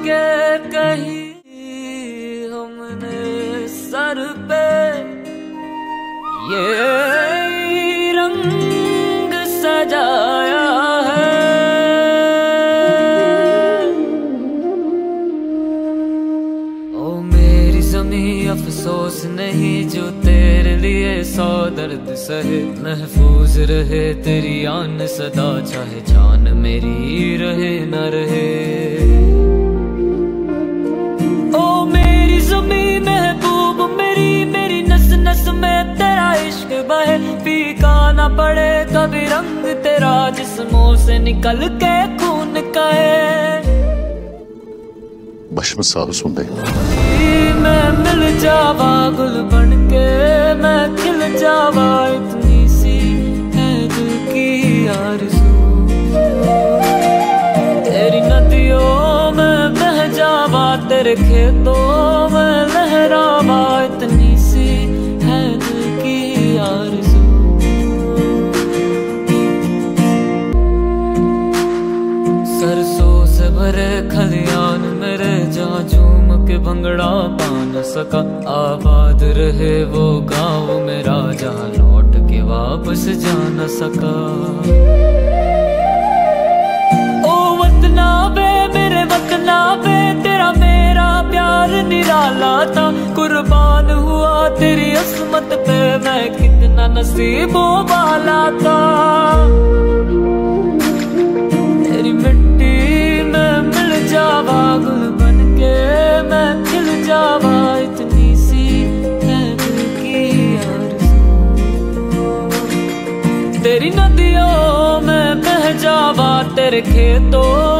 के कही हमने सर पे। ये रंग सजाया है। ओ मेरी जमी अफसोस नहीं जो तेरे लिए सौ दर्द सहे महफूज रहे, तेरी आन सदा चाहे जान मेरी रहे न रहे। ना पड़े कभी रंग तेरा जिस्मों से निकल के खून का है Başımız sağ olsun bey. मैं मिल जावा गुल बन के मैं खिल जावा इतनी सी है दिल की आरज़ू तेरी नदियों में बह जावा तेरे खेतों में लहरावा इतनी सी सरसों से भरे खलियान मेरे जहाँ झूम के भंगड़ा पा न सका। आबाद रहे वो गाँव मेरा, जहाँ लौट के वापस जा न सका। ओ वतना बे मेरे वतना बे तेरा मेरा प्यार निराला था। कुर्बान हुआ तेरी असमत पे, मैं कितना नसीबों वाला था। तेरी नदियों में बह जावा तेरे खेतों